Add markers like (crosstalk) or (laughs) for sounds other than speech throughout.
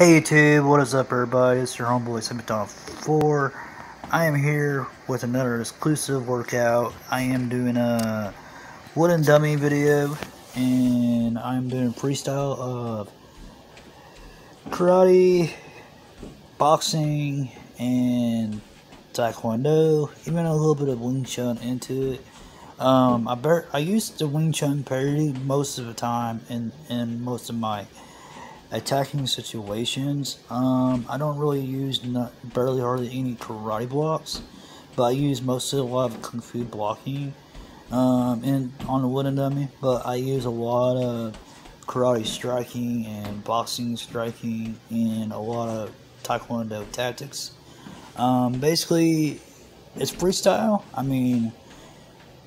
Hey YouTube, what is up everybody? It's your homeboy Semiton 4. I am here with another exclusive workout. I am doing a wooden dummy video and I'm doing freestyle of karate, boxing, and taekwondo, even a little bit of Wing Chun into it. Um, I, I used the Wing Chun parody most of the time in, in most of my attacking situations. Um, I don't really use not, barely hardly any karate blocks, but I use most of a lot of kung fu blocking um, in on the wooden dummy. But I use a lot of karate striking and boxing striking and a lot of taekwondo tactics. Um, basically, it's freestyle. I mean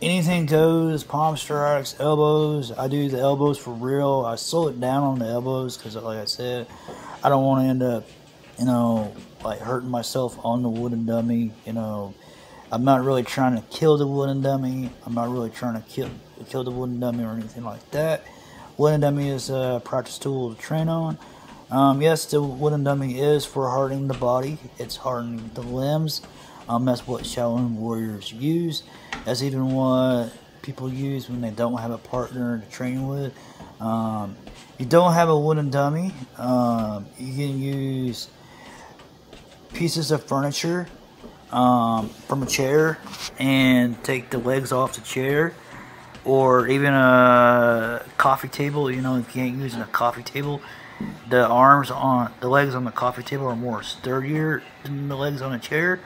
anything goes, palm strikes, elbows. I do the elbows for real. I slow it down on the elbows because, like I said, I don't want to end up, you know, like hurting myself on the wooden dummy. You know, I'm not really trying to kill the wooden dummy. I'm not really trying to kill kill the wooden dummy or anything like that. Wooden dummy is a practice tool to train on. Um, yes, the wooden dummy is for hardening the body. It's hardening the limbs. Um, that's what Shaolin warriors use. That's even what people use when they don't have a partner to train with. Um, you don't have a wooden dummy. Um, you can use pieces of furniture um, from a chair and take the legs off the chair or even a coffee table. You know, if you ain't using a coffee table, the arms on the legs on the coffee table are more sturdier than the legs on a chair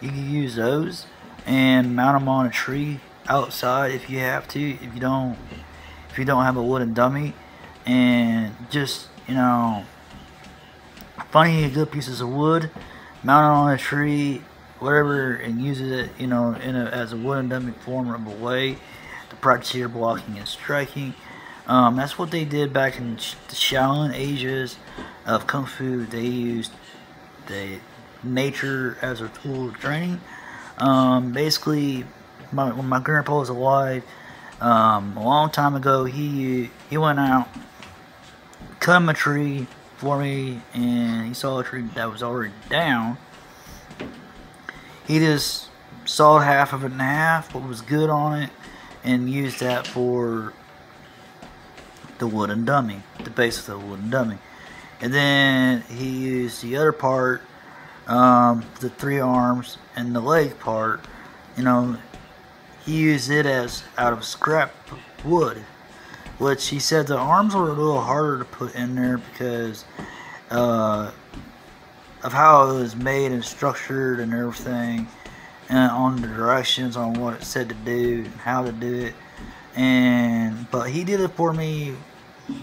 you can use those and mount them on a tree outside if you have to if you don't if you don't have a wooden dummy and just you know find good pieces of wood mount it on a tree whatever and use it you know in a, as a wooden dummy form of a way to practice your blocking and striking um, that's what they did back in the Shaolin ages of Kung Fu. They used they nature as a tool of training. Um, basically, my, when my grandpa was alive, um, a long time ago, he he went out, cut a tree for me, and he saw a tree that was already down. He just sawed half of it in half, what was good on it, and used that for the wooden dummy, the base of the wooden dummy. And then he used the other part um, the three arms and the leg part, you know, he used it as out of scrap wood, which he said the arms were a little harder to put in there because uh, of how it was made and structured and everything, and on the directions on what it said to do and how to do it. And but he did it for me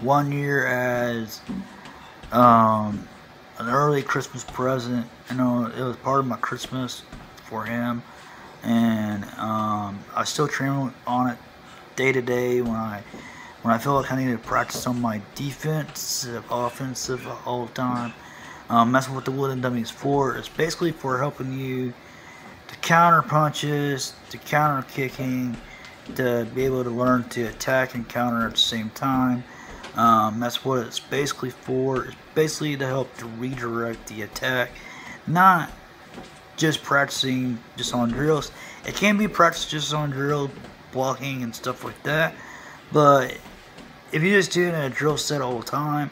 one year as um, an early Christmas present. You know, it was part of my Christmas for him, and um, I still train on it day to day when I when I feel like I need to practice on my defensive, offensive all the time. Um, that's what the wooden dummy is for. It's basically for helping you to counter punches, to counter kicking, to be able to learn to attack and counter at the same time. Um, that's what it's basically for. It's basically to help to redirect the attack, not just practicing just on drills. It can be practiced just on drill blocking and stuff like that, but if you're just doing a drill set all the time,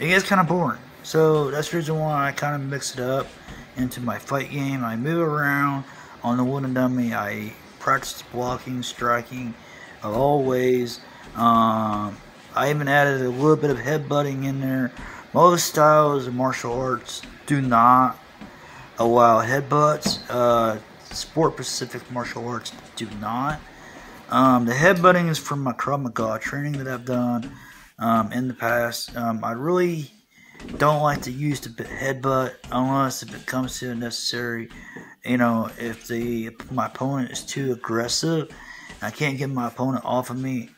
it gets kind of boring. So that's the reason why I kind of mix it up into my fight game. I move around on the wooden dummy. I practice blocking, striking, of all ways. Um, I even added a little bit of headbutting in there. Most styles of martial arts do not allow headbutts. Uh, sport specific martial arts do not. Um, the headbutting is from my Krav Maga training that I've done um, in the past. Um, I really don't like to use the headbutt unless if it comes to necessary. You know, if the if my opponent is too aggressive, I can't get my opponent off of me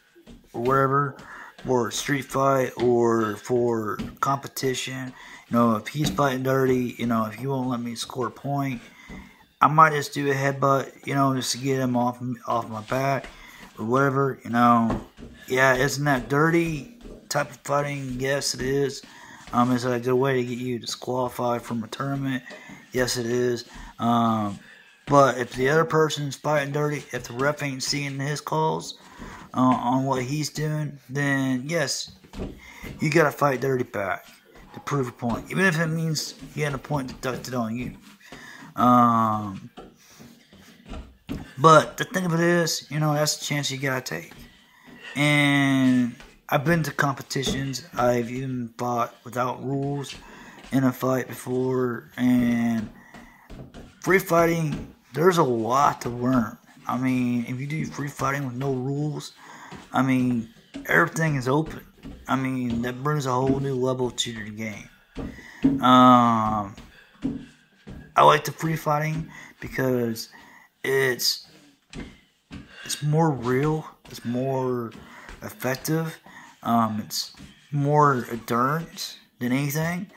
or whatever for street fight or for competition. You know, if he's fighting dirty, you know, if he won't let me score a point, I might just do a headbutt, you know, just to get him off off my back or whatever. You know, yeah, isn't that dirty type of fighting? Yes, it is. Um, is it a good way to get you disqualified from a tournament? Yes, it is. Um, but if the other person's fighting dirty, if the ref ain't seeing his calls uh, on what he's doing, then yes, you gotta fight dirty back to prove a point, even if it means he had a point deducted on you. Um, but the thing of it is, you know, that's a chance you gotta take. And I've been to competitions. I've even fought without rules in a fight before, and free fighting. There's a lot to learn. I mean, if you do free fighting with no rules, I mean, everything is open. I mean, that brings a whole new level to the game. Um, I like the free fighting because it's it's more real. It's more effective. Um, it's more endurance than anything.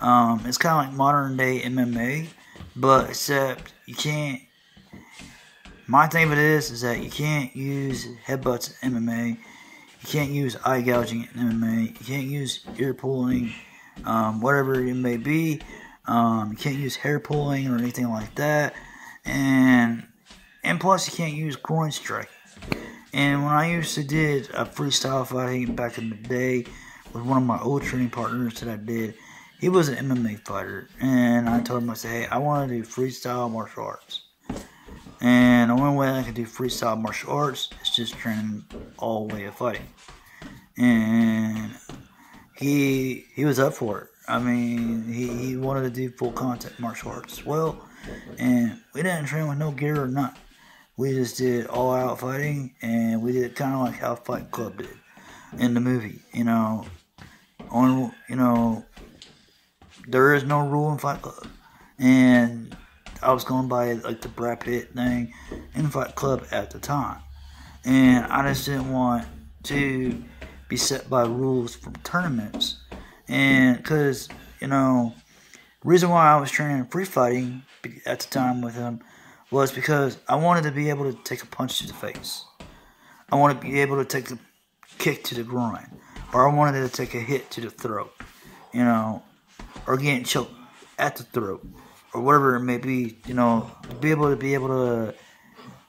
Um, it's kind of like modern day MMA, but except you can't. My thing of it is, that you can't use headbutts in MMA. You can't use eye gouging in MMA. You can't use ear pulling, um, whatever it may be. Um, you can't use hair pulling or anything like that. And and plus, you can't use groin strike. And when I used to did a freestyle fighting back in the day with one of my old training partners that I did, he was an MMA fighter, and I told him I said, "Hey, I want to do freestyle martial arts." And the only way I can do freestyle martial arts is just training all way of fighting. And he he was up for it. I mean, he, he wanted to do full contact martial arts well. And we didn't train with no gear or nothing. We just did all out fighting, and we did kind of like how Fight Club did in the movie. You know, on you know, there is no rule in Fight Club, and I was going by like the Brad Pitt thing in Fight Club at the time, and I just didn't want to be set by rules from tournaments, and because you know, reason why I was training free fighting at the time with him was because I wanted to be able to take a punch to the face. I wanted to be able to take a kick to the groin, or I wanted to take a hit to the throat, you know, or getting choked at the throat, or whatever it may be, you know, be able to be able to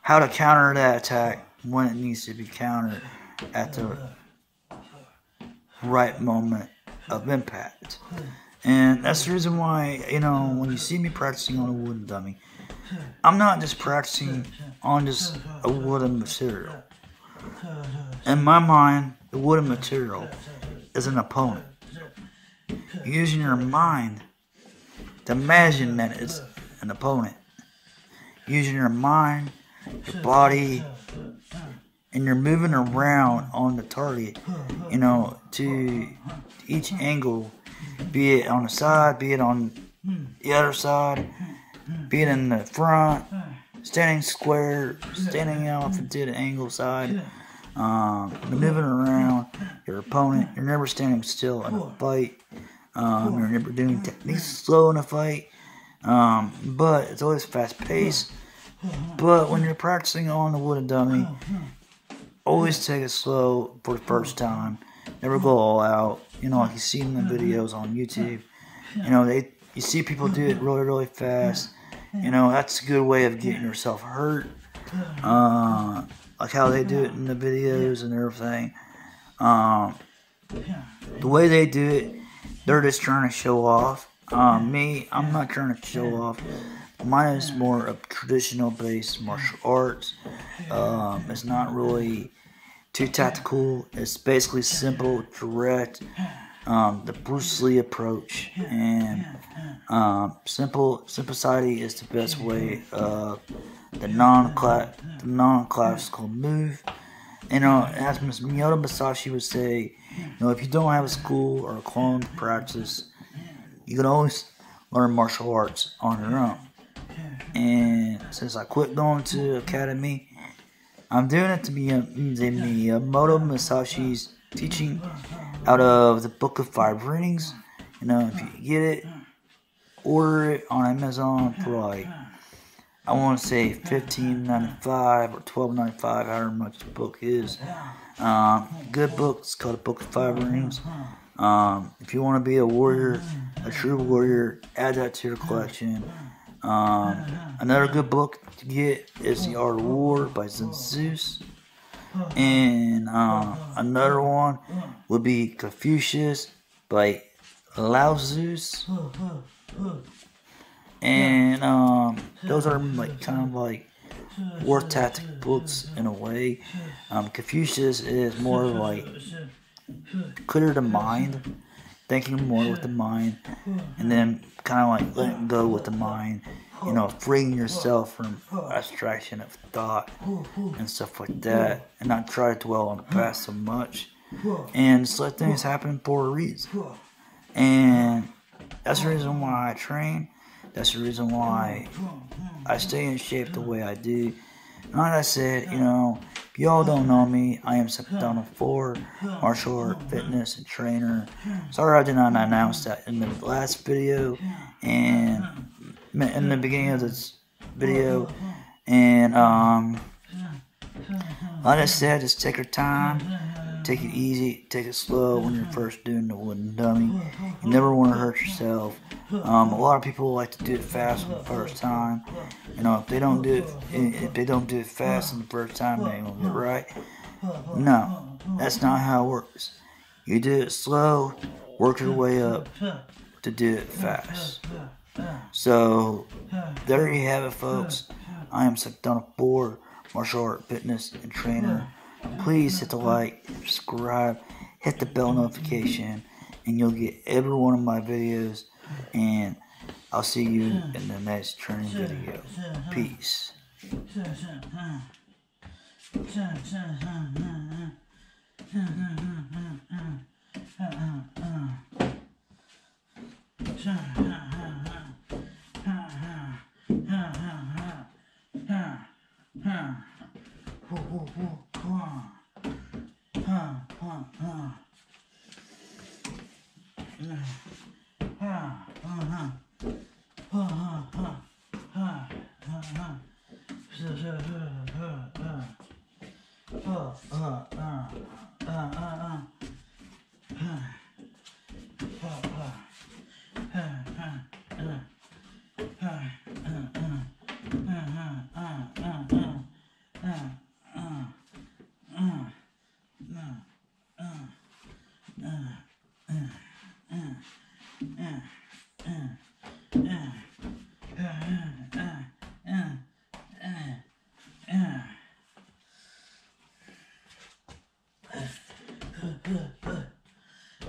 how to counter that attack when it needs to be countered at the right moment of impact. And that's the reason why, you know, when you see me practicing on a wooden dummy, I'm not just practicing on just a wooden material. In my mind, the wooden material is an opponent. Using your mind to imagine that it's an opponent. Using your mind, your body, and you're moving around on the target, you know, to each angle, be it on the side, be it on the other side, being in the front, standing square, standing off into the angle side, um, maneuvering around your opponent. You're never standing still in a fight. Um, you're never doing techniques slow in a fight. Um, but it's always fast paced. But when you're practicing on the wooden dummy, always take it slow for the first time. Never go all out. You know, like you see in the videos on YouTube. You know, they you see people do it really, really fast. You know, that's a good way of getting yourself hurt. Uh, like how they do it in the videos and everything. Um, the way they do it, they're just trying to show off. Um, me, I'm not trying to show off. Mine is more of traditional based martial arts. Um, it's not really too tactical. It's basically simple, direct, um, the Bruce Lee approach, and um, simple simplicity is the best way of the non the non classical move. You know, as Ms. Miyoto Musashi would say, you know, if you don't have a school or a clone to practice, you can always learn martial arts on your own. And since I quit going to academy, I'm doing it to be a, the Miyamoto Musashi's teaching out of the Book of Five Rings. You know, if you get it, order it on Amazon for like I want to say 15.95 or 12.95, however much the book is. Uh, good book. It's called A Book of Five Rings. Um, if you want to be a warrior, a true warrior, add that to your collection. Um, another good book to get is The Art of War by Sun Tzu's. And um, another one would be Confucius by Lao Tzu's and um, those are like kind of like war tactic books in a way. Um, Confucius is more like clear the mind, thinking more with the mind, and then kind of like letting go with the mind. You know, freeing yourself from abstraction of thought and stuff like that, and not try to dwell on the past so much, and just let things happen for a reason. And that's the reason why I train that's the reason why I stay in shape the way I do. And like I said, you know, if y'all don't know me, I am Septona 4, martial art, fitness, and trainer. Sorry I did not announce that in the last video and in the beginning of this video. And, um, like I said, just take your time, take it easy, take it slow when you're first doing the wooden dummy. You never want to hurt yourself. Um, a lot of people like to do it fast for the first time. You know, if they don't do it, if they don't do it fast in the first time, they won't get right. No, that's not how it works. You do it slow, work your way up to do it fast. So there you have it, folks. I am Septona Four, martial art fitness and trainer. Please hit the like, subscribe, hit the bell notification, and you'll get every one of my videos and I'll see you in the next training video. Peace. Yeah. 하, 하하, 하하, 하하, 하하, 하하, 하하, 하하, 하하, 하하,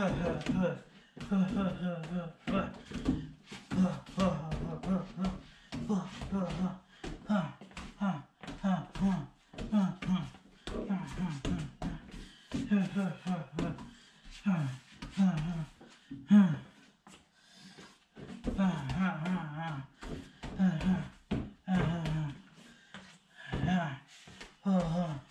Uh-huh. (laughs)